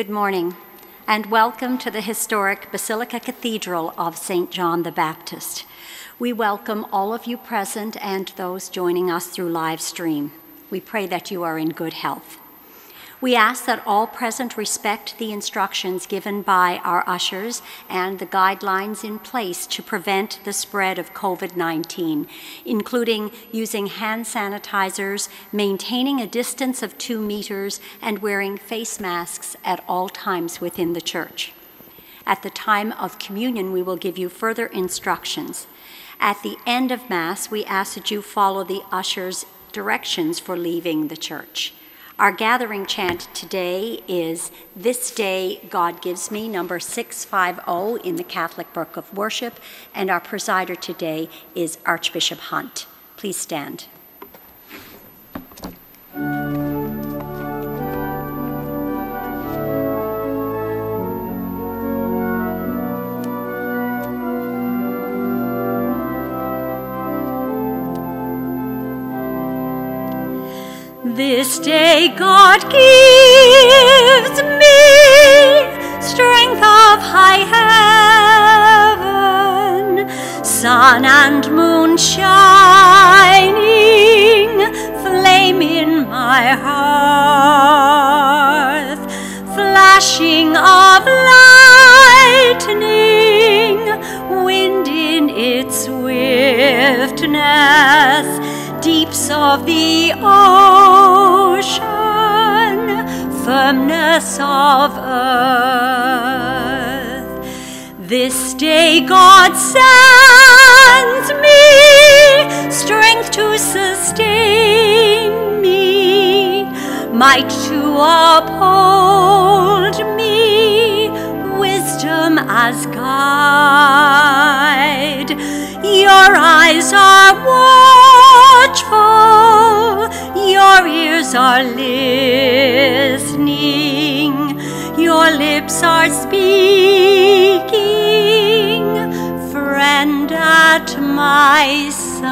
Good morning, and welcome to the historic Basilica Cathedral of St. John the Baptist. We welcome all of you present and those joining us through live stream. We pray that you are in good health. We ask that all present respect the instructions given by our ushers and the guidelines in place to prevent the spread of COVID 19, including using hand sanitizers, maintaining a distance of two meters, and wearing face masks at all times within the church. At the time of communion, we will give you further instructions. At the end of Mass, we ask that you follow the usher's directions for leaving the church. Our gathering chant today is This Day God Gives Me, number 650 in the Catholic Book of Worship, and our presider today is Archbishop Hundt. Please stand. This day God gives me strength of high heaven, sun and moon shining, flame in my hearth, flashing of lightning, wind in its swiftness deeps of the ocean, firmness of earth. This day God sends me strength to sustain me, might to uphold me, wisdom as guide. Your eyes are watchful, your ears are listening, your lips are speaking, friend at my side.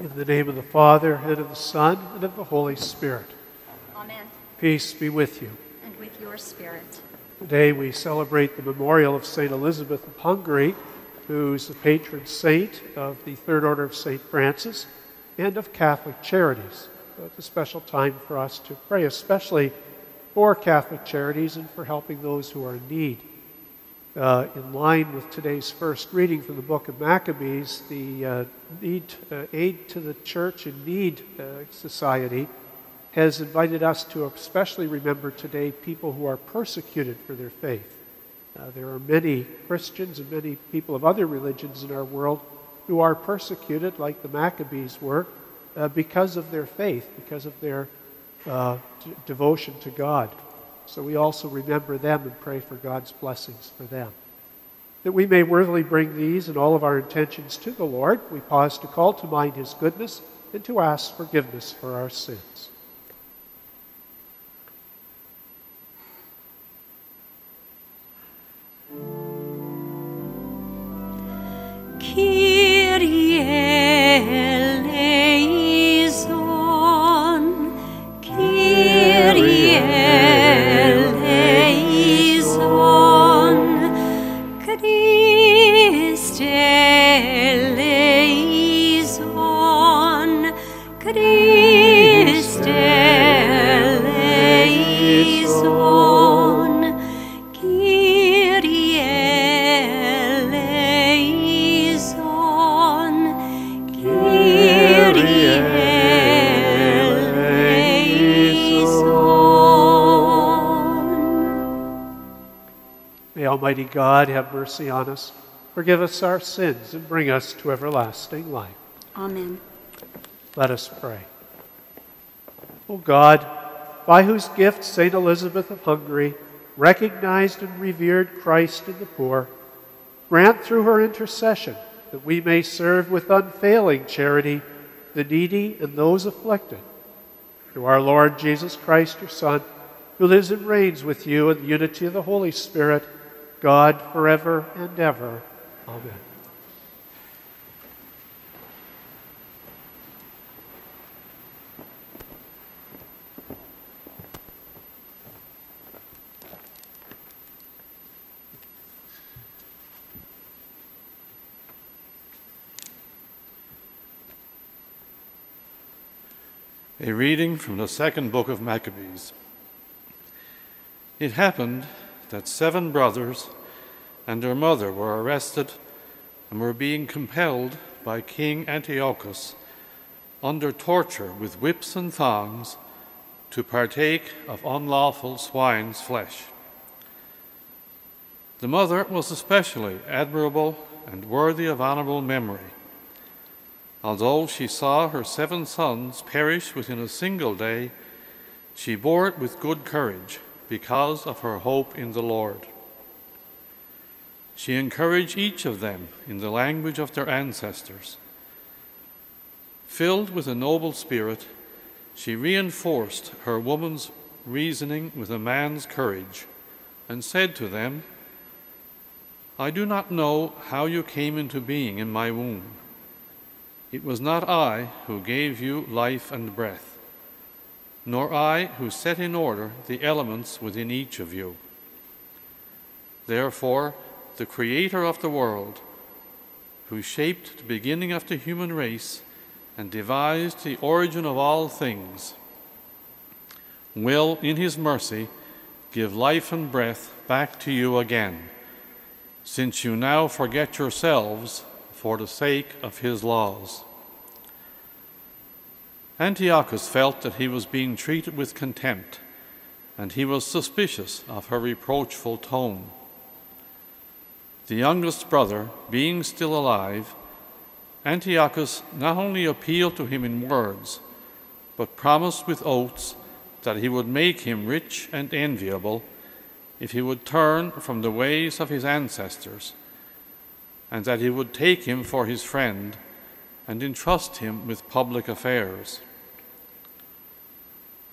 In the name of the Father, and of the Son, and of the Holy Spirit. Peace be with you. And with your spirit. Today we celebrate the memorial of St. Elizabeth of Hungary, who's the patron saint of the Third Order of St. Francis and of Catholic Charities. So it's a special time for us to pray, especially for Catholic Charities and for helping those who are in need. Uh, in line with today's first reading from the book of Maccabees, the uh, need, uh, Aid to the Church in Need uh, Society has invited us to especially remember today people who are persecuted for their faith. Uh, there are many Christians and many people of other religions in our world who are persecuted, like the Maccabees were, uh, because of their faith, because of their uh, d- devotion to God. So we also remember them and pray for God's blessings for them. That we may worthily bring these and all of our intentions to the Lord, we pause to call to mind His goodness and to ask forgiveness for our sins. Mercy on us, forgive us our sins, and bring us to everlasting life. Amen. Let us pray. O God, by whose gift St. Elizabeth of Hungary recognized and revered Christ in the poor, grant through her intercession that we may serve with unfailing charity the needy and those afflicted. Through our Lord Jesus Christ, your Son, who lives and reigns with you in the unity of the Holy Spirit, God forever and ever. Amen. A reading from the second book of Maccabees. It happened that seven brothers and their mother were arrested and were being compelled by King Antiochus under torture with whips and thongs to partake of unlawful swine's flesh. The mother was especially admirable and worthy of honorable memory Although she saw her seven sons perish within a single day, she bore it with good courage because of her hope in the Lord. She encouraged each of them in the language of their ancestors. Filled with a noble spirit, she reinforced her woman's reasoning with a man's courage and said to them, I do not know how you came into being in my womb it was not I who gave you life and breath, nor I who set in order the elements within each of you. Therefore, the Creator of the world, who shaped the beginning of the human race and devised the origin of all things, will, in His mercy, give life and breath back to you again, since you now forget yourselves for the sake of his laws. Antiochus felt that he was being treated with contempt, and he was suspicious of her reproachful tone. The youngest brother, being still alive, Antiochus not only appealed to him in words, but promised with oaths that he would make him rich and enviable if he would turn from the ways of his ancestors and that he would take him for his friend and entrust him with public affairs.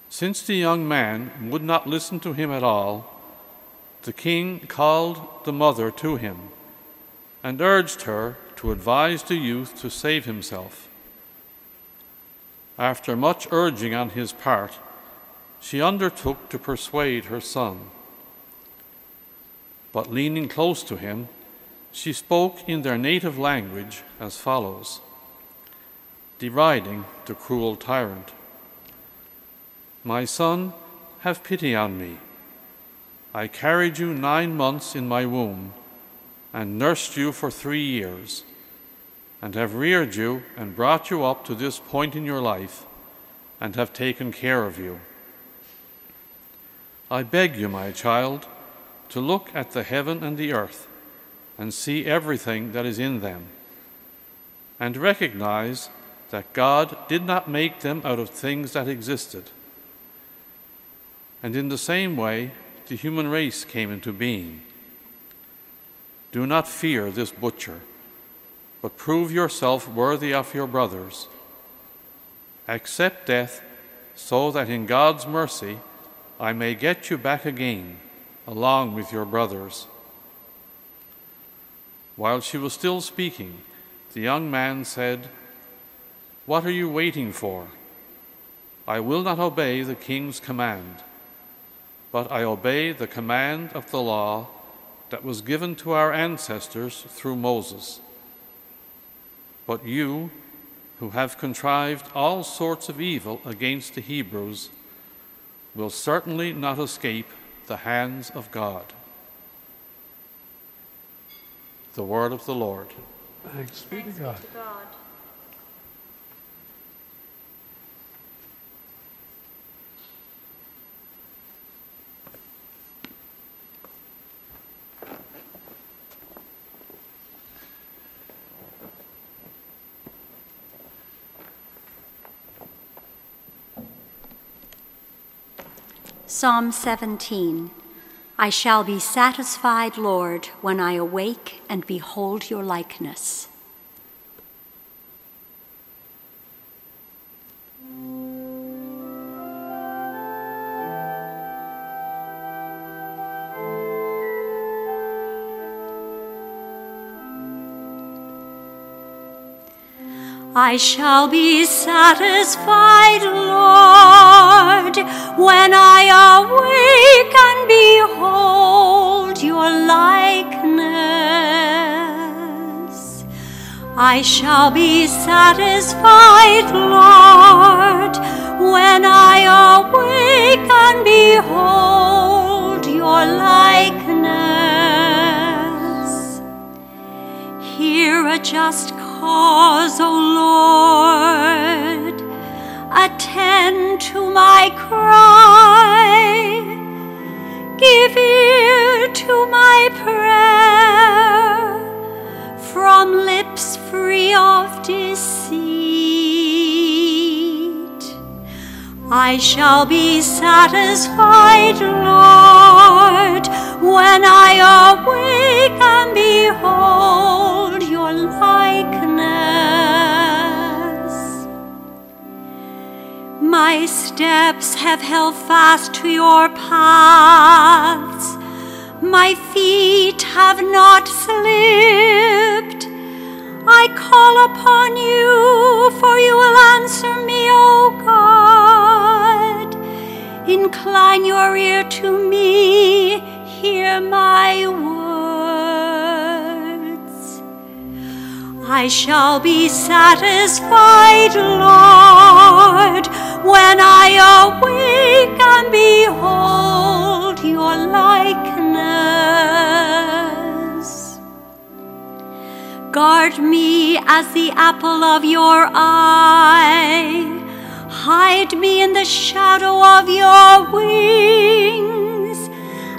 Since the young man would not listen to him at all, the king called the mother to him and urged her to advise the youth to save himself. After much urging on his part, she undertook to persuade her son. But leaning close to him, she spoke in their native language as follows, deriding the cruel tyrant My son, have pity on me. I carried you nine months in my womb and nursed you for three years, and have reared you and brought you up to this point in your life, and have taken care of you. I beg you, my child, to look at the heaven and the earth and see everything that is in them, and recognize that God did not make them out of things that existed. And in the same way, the human race came into being. Do not fear this butcher, but prove yourself worthy of your brothers. Accept death so that in God's mercy I may get you back again, along with your brothers. While she was still speaking, the young man said, What are you waiting for? I will not obey the king's command, but I obey the command of the law that was given to our ancestors through Moses. But you, who have contrived all sorts of evil against the Hebrews, will certainly not escape the hands of God. The word of the Lord. Thanks be to God. Psalm 17 I shall be satisfied, Lord, when I awake and behold your likeness. I shall be satisfied, Lord, when I awake and behold your likeness. I shall be satisfied, Lord, when I awake and behold your likeness. Hear a just cause, O Lord, attend to my cry, give ear to my prayer from lips free of deceit. I shall be satisfied, Lord, when I awake and behold My steps have held fast to your paths. My feet have not slipped. I call upon you, for you will answer me, O God. Incline your ear to me, hear my words. I shall be satisfied, Lord, when I awake and behold your likeness. Guard me as the apple of your eye. Hide me in the shadow of your wings.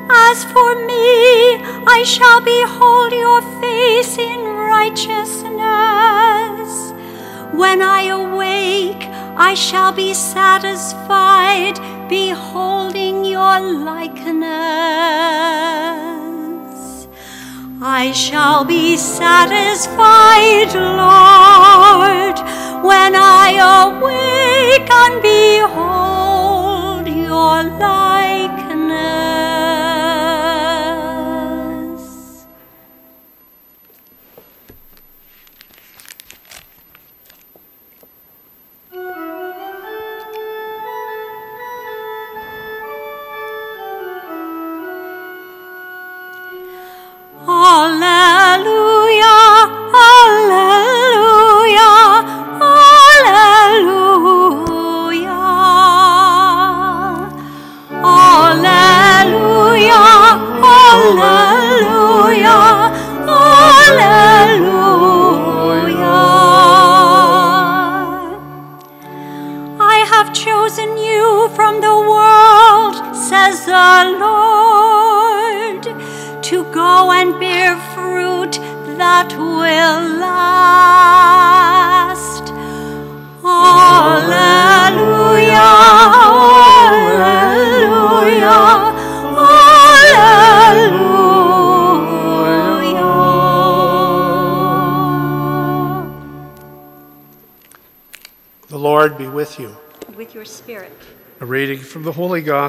As for me, I shall behold your face in righteousness. When I awake, I shall be satisfied, beholding your likeness. I shall be satisfied, Lord, when I awake and behold your likeness.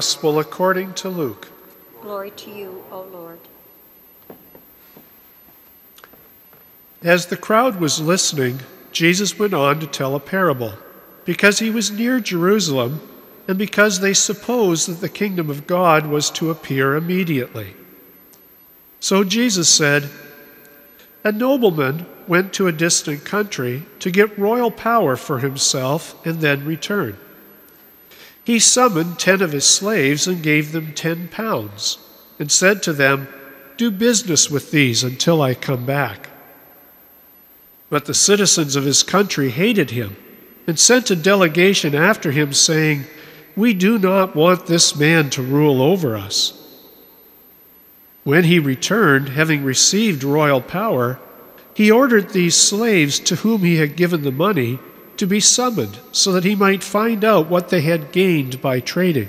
Gospel according to Luke. glory to you, O Lord. As the crowd was listening, Jesus went on to tell a parable, because he was near Jerusalem and because they supposed that the kingdom of God was to appear immediately. So Jesus said, A nobleman went to a distant country to get royal power for himself and then return. He summoned ten of his slaves and gave them ten pounds, and said to them, Do business with these until I come back. But the citizens of his country hated him and sent a delegation after him, saying, We do not want this man to rule over us. When he returned, having received royal power, he ordered these slaves to whom he had given the money to be summoned, so that he might find out what they had gained by trading.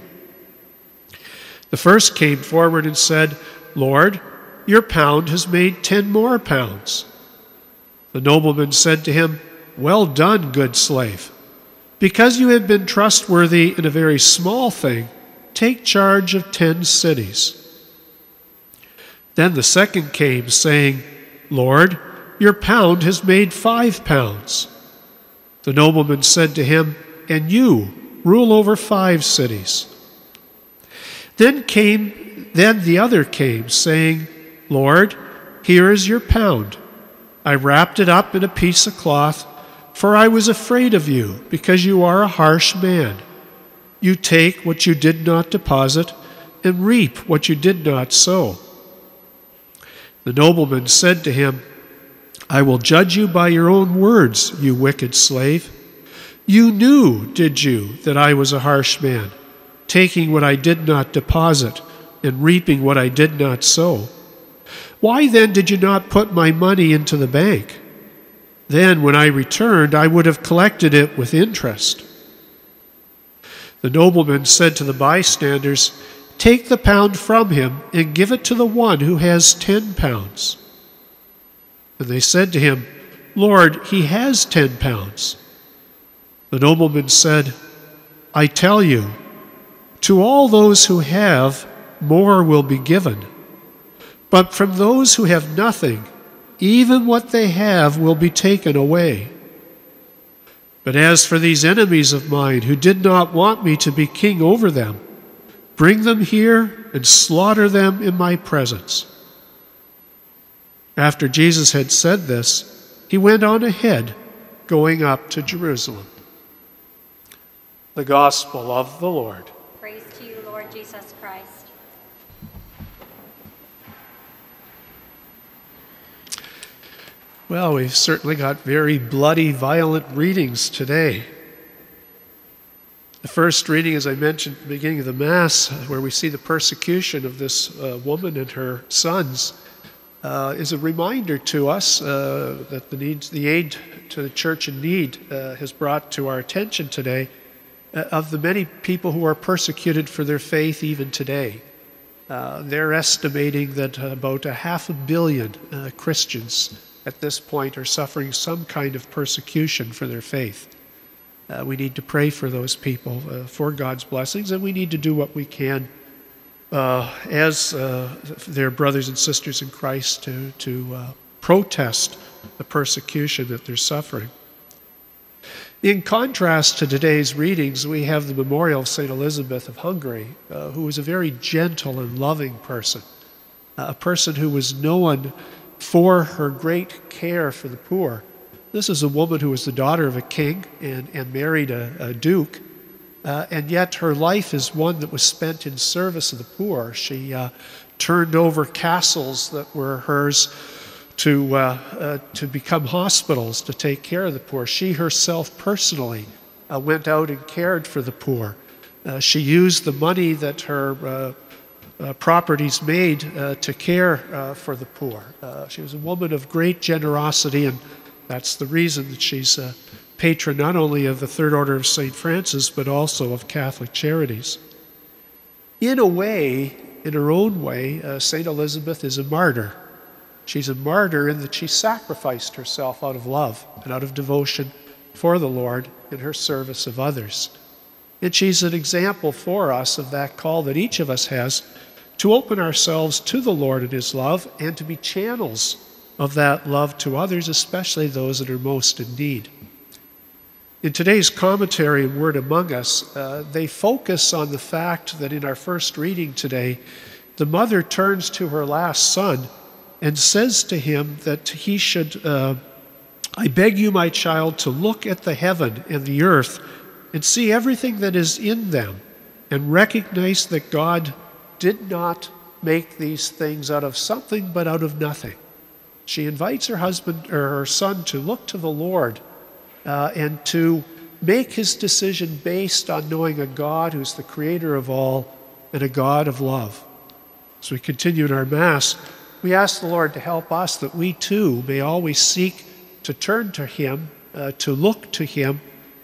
The first came forward and said, Lord, your pound has made ten more pounds. The nobleman said to him, Well done, good slave. Because you have been trustworthy in a very small thing, take charge of ten cities. Then the second came, saying, Lord, your pound has made five pounds. The nobleman said to him, And you rule over five cities. Then came then the other came, saying, Lord, here is your pound. I wrapped it up in a piece of cloth, for I was afraid of you, because you are a harsh man. You take what you did not deposit and reap what you did not sow. The nobleman said to him, I will judge you by your own words, you wicked slave. You knew, did you, that I was a harsh man, taking what I did not deposit and reaping what I did not sow? Why then did you not put my money into the bank? Then, when I returned, I would have collected it with interest. The nobleman said to the bystanders, Take the pound from him and give it to the one who has ten pounds. And they said to him, Lord, he has ten pounds. The nobleman said, I tell you, to all those who have, more will be given. But from those who have nothing, even what they have will be taken away. But as for these enemies of mine who did not want me to be king over them, bring them here and slaughter them in my presence. After Jesus had said this, he went on ahead, going up to Jerusalem. The Gospel of the Lord. Praise to you, Lord Jesus Christ. Well, we've certainly got very bloody, violent readings today. The first reading, as I mentioned at the beginning of the Mass, where we see the persecution of this uh, woman and her sons, uh, is a reminder to us uh, that the, needs, the aid to the church in need uh, has brought to our attention today uh, of the many people who are persecuted for their faith even today. Uh, they're estimating that about a half a billion uh, Christians at this point are suffering some kind of persecution for their faith. We need to pray for those people for God's blessings, and we need to do what we can uh, as their brothers and sisters in Christ to, to protest the persecution that they're suffering. In contrast to today's readings, we have the memorial of St. Elizabeth of Hungary, uh, who was a very gentle and loving person, uh, a person who was known for her great care for the poor. This is a woman who was the daughter of a king and, and married a, a duke, uh, and yet her life is one that was spent in service of the poor. She uh, turned over castles that were hers to, uh, uh, to become hospitals to take care of the poor. She herself personally uh, went out and cared for the poor. Uh, she used the money that her properties made to care for the poor. she was a woman of great generosity, and that's the reason that she's patron not only of the Third Order of St. Francis, but also of Catholic Charities. In a way, in her own way, uh, St. Elizabeth is a martyr. She's a martyr in that she sacrificed herself out of love and out of devotion for the Lord in her service of others. And she's an example for us of that call that each of us has to open ourselves to the Lord and His love and to be channels of that love to others, especially those that are most in need. In today's commentary Word Among Us, uh, they focus on the fact that in our first reading today, the mother turns to her last son and says to him that he should, uh, I beg you, my child, to look at the heaven and the earth and see everything that is in them and recognize that God did not make these things out of something but out of nothing. She invites her husband or her son to look to the Lord uh, and to make his decision based on knowing a God who's the creator of all and a God of love. As we continue in our Mass, we ask the Lord to help us that we too may always seek to turn to Him, uh, to look to Him,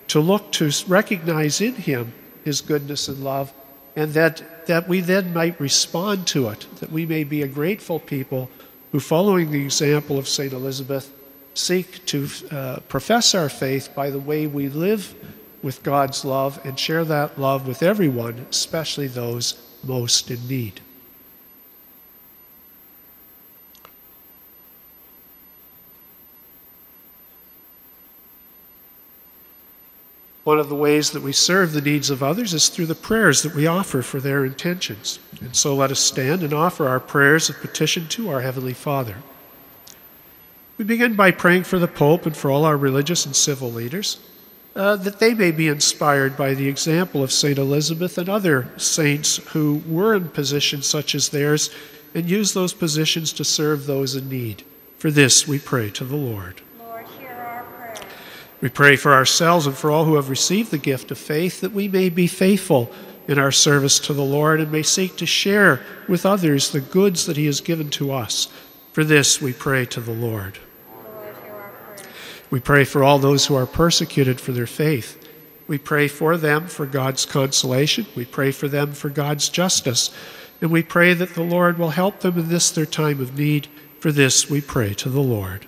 to look to recognize in Him His goodness and love, and that, that we then might respond to it, that we may be a grateful people who, following the example of St. Elizabeth, seek to uh, profess our faith by the way we live with God's love and share that love with everyone, especially those most in need. One of the ways that we serve the needs of others is through the prayers that we offer for their intentions. And so let us stand and offer our prayers of petition to our Heavenly Father. We begin by praying for the Pope and for all our religious and civil leaders, uh, that they may be inspired by the example of St. Elizabeth and other saints who were in positions such as theirs and use those positions to serve those in need. For this we pray to the Lord. Lord, hear our prayer. We pray for ourselves and for all who have received the gift of faith that we may be faithful in our service to the Lord and may seek to share with others the goods that He has given to us. For this we pray to the Lord. Lord, hear our prayer. We pray for all those who are persecuted for their faith. We pray for them for God's consolation. We pray for them for God's justice. And we pray that the Lord will help them in this their time of need. For this we pray to the Lord.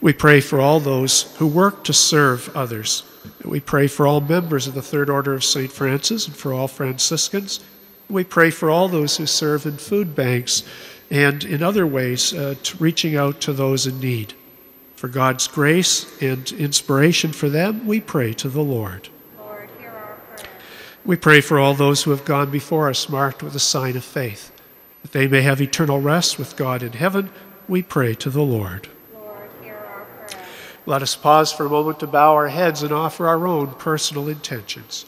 We pray for all those who work to serve others. We pray for all members of the Third Order of St. Francis and for all Franciscans. We pray for all those who serve in food banks and in other ways uh, reaching out to those in need. For God's grace and inspiration for them, we pray to the Lord. Lord, hear our prayer. We pray for all those who have gone before us marked with a sign of faith. That they may have eternal rest with God in heaven, we pray to the Lord. Lord, hear our prayer. Let us pause for a moment to bow our heads and offer our own personal intentions.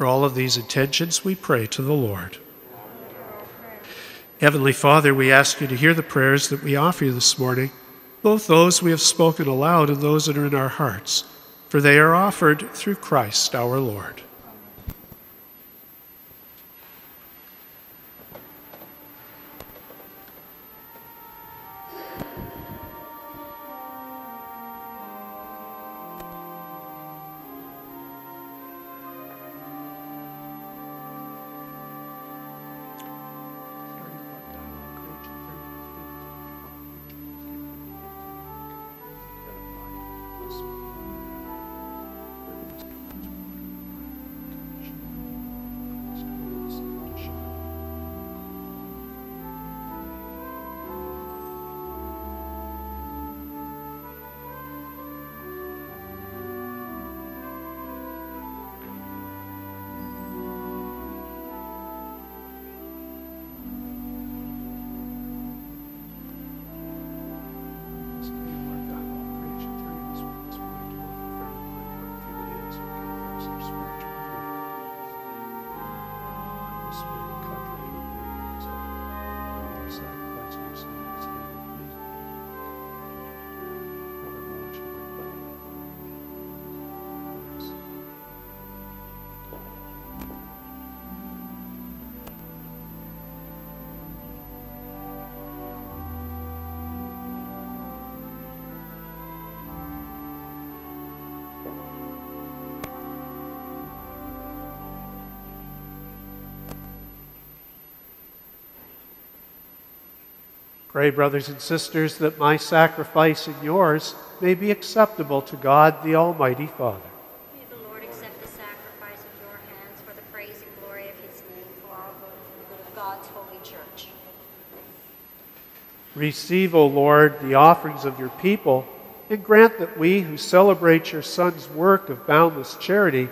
For all of these intentions, we pray to the Lord. Heavenly Father, we ask you to hear the prayers that we offer you this morning, both those we have spoken aloud and those that are in our hearts, for they are offered through Christ our Lord. Pray, brothers and sisters, that my sacrifice and yours may be acceptable to God the Almighty Father. May the Lord accept the sacrifice of your hands for the praise and glory of his name, for our good the good of God's holy church. Receive, O Lord, the offerings of your people, and grant that we who celebrate your Son's work of boundless charity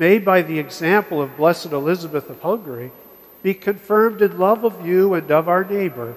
may, by the example of Blessed Elizabeth of Hungary, be confirmed in love of you and of our neighbor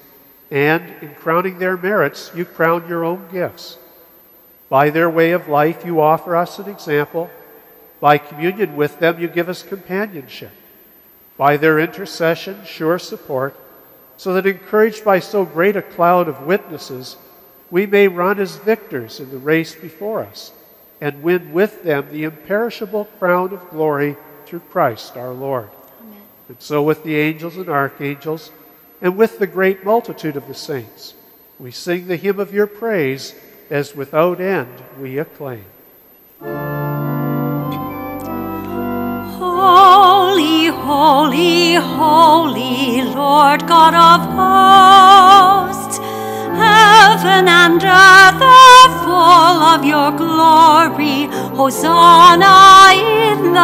and in crowning their merits, you crown your own gifts. By their way of life, you offer us an example. By communion with them, you give us companionship. By their intercession, sure support, so that encouraged by so great a cloud of witnesses, we may run as victors in the race before us and win with them the imperishable crown of glory through Christ our Lord. Amen. And so, with the angels and archangels, and with the great multitude of the saints, we sing the hymn of your praise as without end we acclaim. Holy, holy holy Lord God of hosts, heaven and earth are full of your glory. Hosanna in the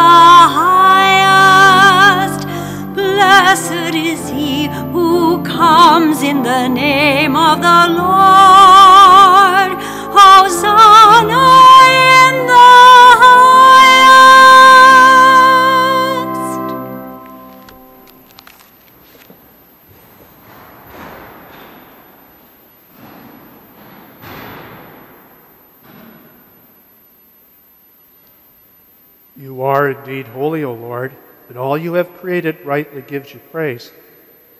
highest. Blessed is he who comes in the name of the Lord. Hosanna in the highest. You are indeed holy, O Lord, and all you have created rightly gives you praise.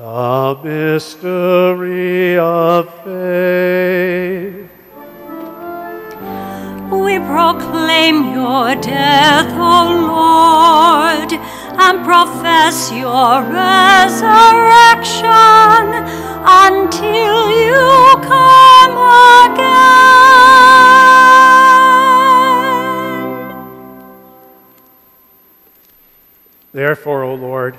The mystery of faith. We proclaim your death, O Lord, and profess your resurrection until you come again. Therefore, O Lord,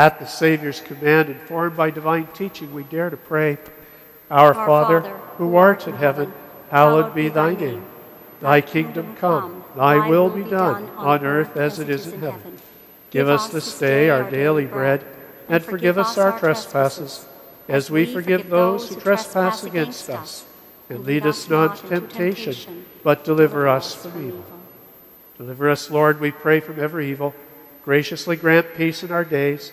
At the Savior's command, informed by divine teaching, we dare to pray, Our, Our Father, Father, who art in heaven, hallowed be thy name. Thy kingdom come, thy will be done, on earth as it is in heaven. Give us this day our daily bread, and forgive us our trespasses, as we forgive those who trespass against us. And lead us not into temptation, but deliver us from evil. Deliver us, Lord, we pray, from every evil. Graciously grant peace in our days,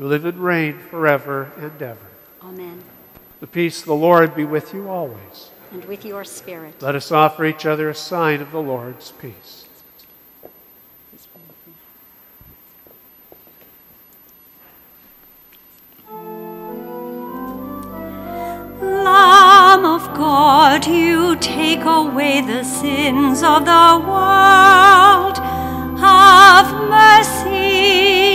who live and reign forever and ever. Amen. The peace of the Lord be with you always. And with your spirit. Let us offer each other a sign of the Lord's peace. Lamb of God, you take away the sins of the world. Have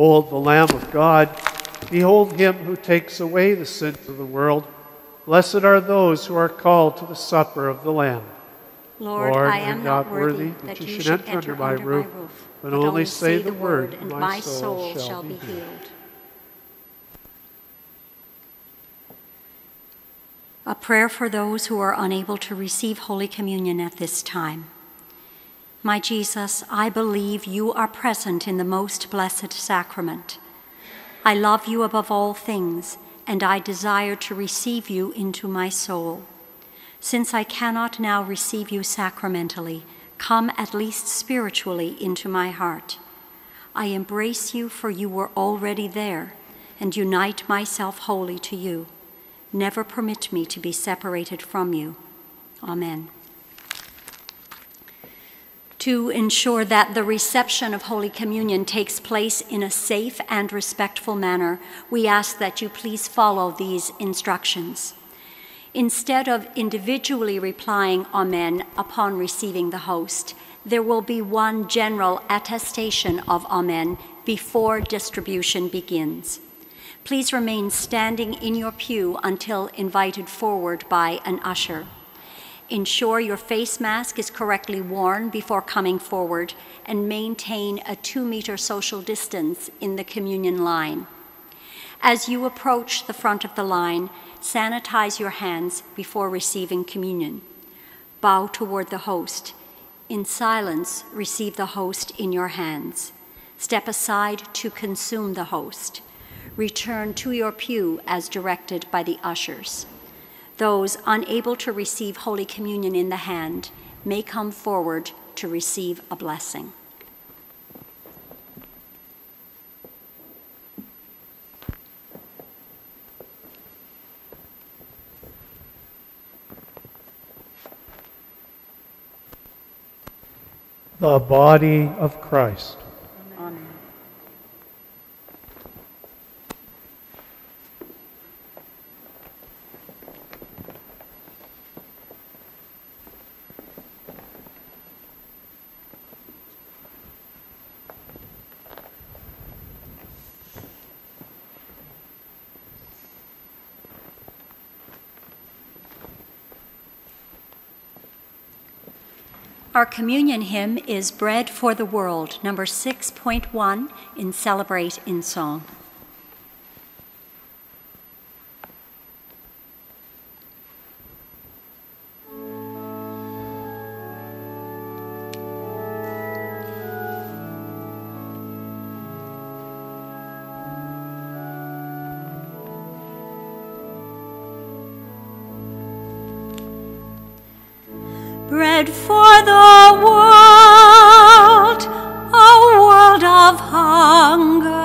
Behold the Lamb of God. Behold him who takes away the sins of the world. Blessed are those who are called to the supper of the Lamb. Lord, Lord, I am not worthy that you should enter under my roof, but only say the word, and my my soul shall be healed. A prayer for those who are unable to receive Holy Communion at this time. My Jesus, I believe you are present in the most blessed sacrament. I love you above all things, and I desire to receive you into my soul. Since I cannot now receive you sacramentally, come at least spiritually into my heart. I embrace you, for you were already there, and unite myself wholly to you. Never permit me to be separated from you. Amen. To ensure that the reception of Holy Communion takes place in a safe and respectful manner, we ask that you please follow these instructions. Instead of individually replying Amen upon receiving the host, there will be one general attestation of Amen before distribution begins. Please remain standing in your pew until invited forward by an usher. Ensure your face mask is correctly worn before coming forward and maintain a two meter social distance in the communion line. As you approach the front of the line, sanitize your hands before receiving communion. Bow toward the host. In silence, receive the host in your hands. Step aside to consume the host. Return to your pew as directed by the ushers. Those unable to receive Holy Communion in the hand may come forward to receive a blessing. the body of Christ. Communion hymn is Bread for the World, number 6.1 in Celebrate in Song. Bread for the world, a world of hunger,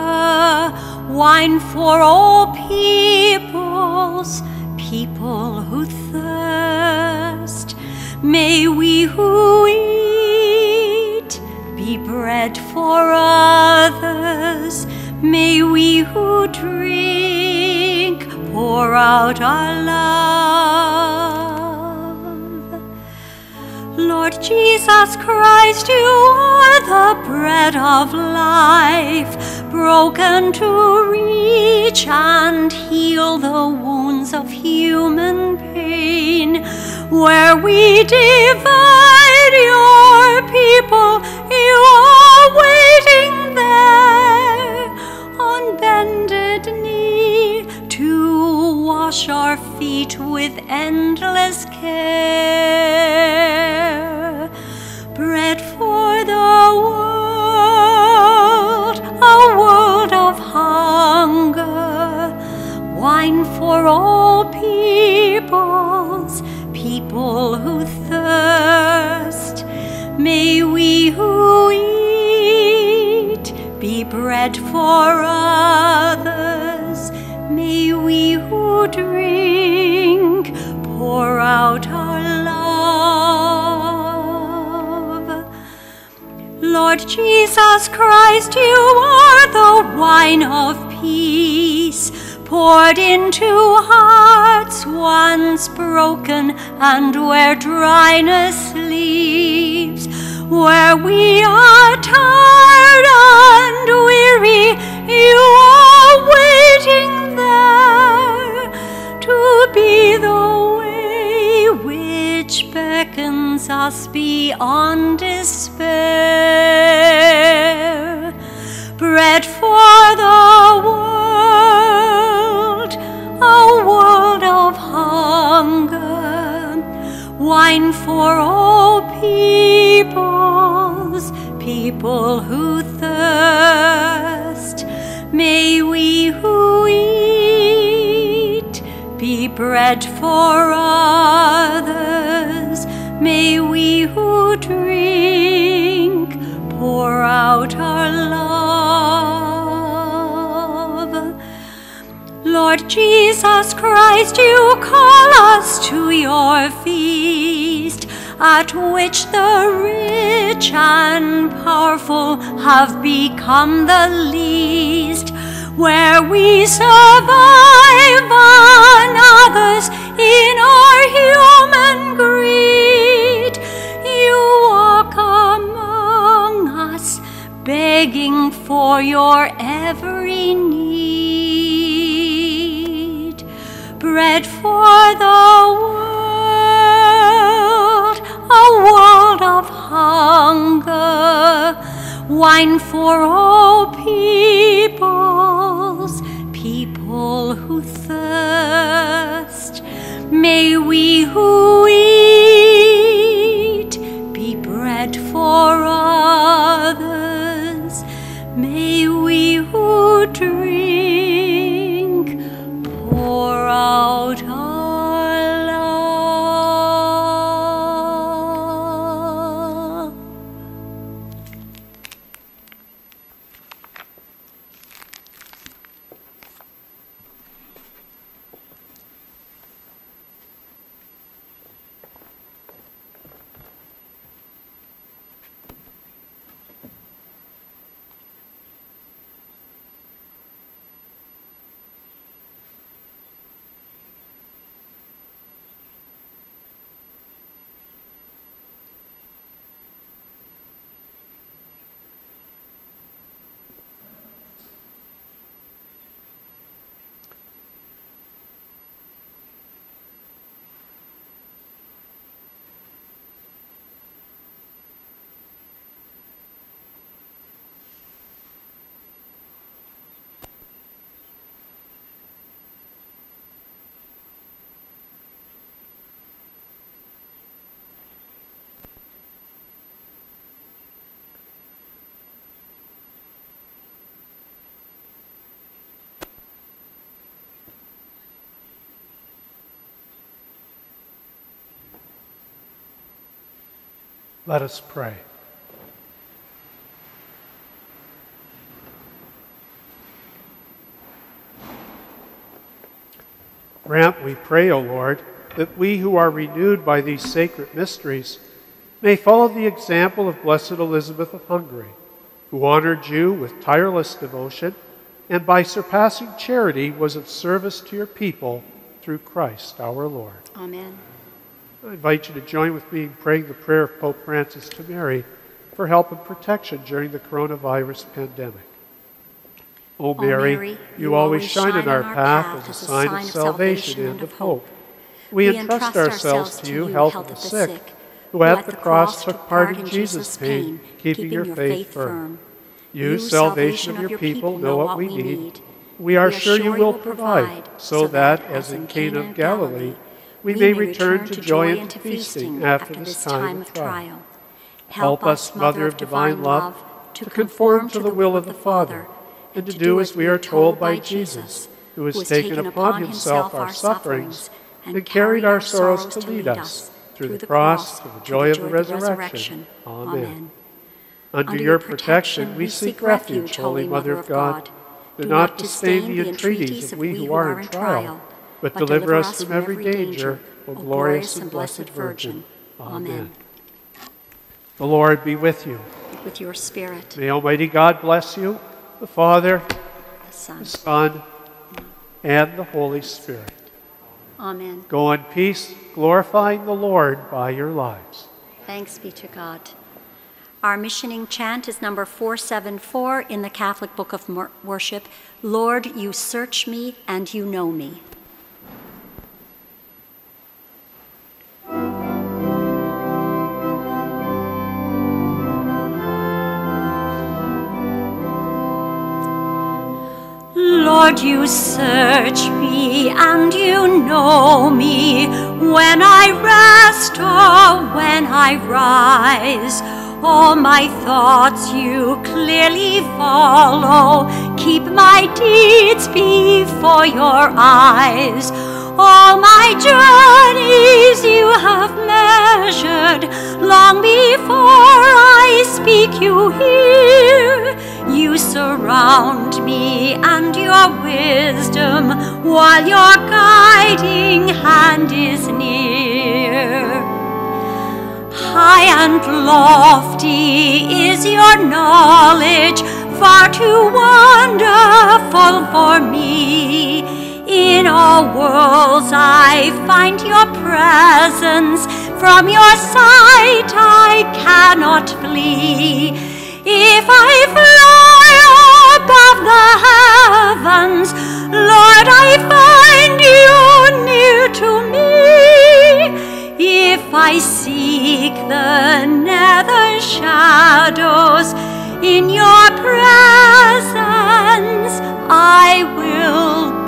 wine for all peoples, people who thirst. May we who eat be bread for others, may we who drink pour out our love. Jesus Christ, you are the bread of life, broken to reach and heal the wounds of human pain. Where we divide your people, you are waiting there on bended knee to wash our feet with endless care. For others. May we who drink pour out our love. Lord Jesus Christ, you are the wine of peace, poured into hearts once broken and where dryness sleeps. Where we are tired and weary, you are waiting there to be the way which beckons us beyond despair. Bread for the world, a world of hunger, wine for all peoples, people who thirst. May we who eat be bread for others. May we who drink pour out our love. Lord Jesus Christ, you call us to your feast, at which the rich and powerful have become the least, where we survive on others in our human greed. You walk among us, begging for your every need. Bread for the world, a world of hunger, wine for all peoples, people who thirst. May we who eat Let us pray. Grant, we pray, O Lord, that we who are renewed by these sacred mysteries may follow the example of Blessed Elizabeth of Hungary, who honored you with tireless devotion and by surpassing charity was of service to your people through Christ our Lord. Amen. I invite you to join with me in praying the prayer of Pope Francis to Mary for help and protection during the coronavirus pandemic. O Mary, Mary, you always shine in our path as a sign of salvation and of hope. We entrust ourselves to you, health of the sick, who at the cross took part in Jesus' pain, keeping your faith firm. You, salvation of your people, know what we need. We are sure you will provide, so that, as in Cana of Galilee, we may return to joy and to feasting after this time of trial. Help us, Mother of divine love, to conform to the will of the Father, and to do as we are told by Jesus, who has taken upon himself our sufferings and carried our sorrows to lead us through the cross to the joy of the resurrection. Amen. Under your protection we seek refuge, Holy Mother of God. Do not disdain the entreaties of we who are in trial, but deliver us from every danger, O glorious and blessed Virgin. Amen. The Lord be with you. With your spirit, May Almighty God bless you, the Father, the Son. the Son, and the Holy Spirit. Amen. Go in peace, glorifying the Lord by your lives. Thanks be to God. Our missioning chant is number 474 in the Catholic Book of Worship Lord, you search me and you know me. Lord, you search me and you know me when I rest or when I rise. All my thoughts you clearly follow. Keep my deeds before your eyes. All my journeys you have measured. Long before I speak, you hear. You surround me and your wisdom while your guiding hand is near. High and lofty is your knowledge, far too wonderful for me. In all worlds I find your presence, from your sight I cannot flee. If I fly above the heavens, Lord, I find you near to me. If I seek the nether shadows, in your presence I will